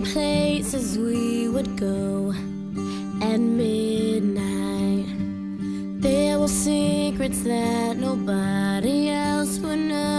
places we would go at midnight. There were secrets that nobody else would know.